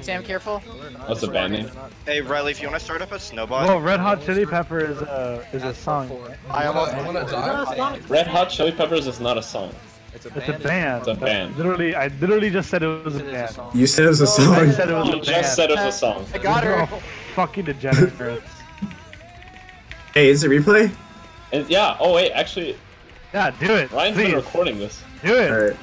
Sam, careful. What's a band name? Hey Riley, if you want to start up a snowball. Well, Red Hot Chili Pepper uh, is a is a song. I almost. I wanna die. Red Hot Chili Peppers is not a song. It's a band. It's a band. Literally, I literally just said it was a band. You said it was a song. said it was a You just said it was a song. I got her. Oh, fucking degenerates. Hey, is it replay? And yeah. Oh wait, actually, yeah, do it. Ryan's Please. been recording this. do it.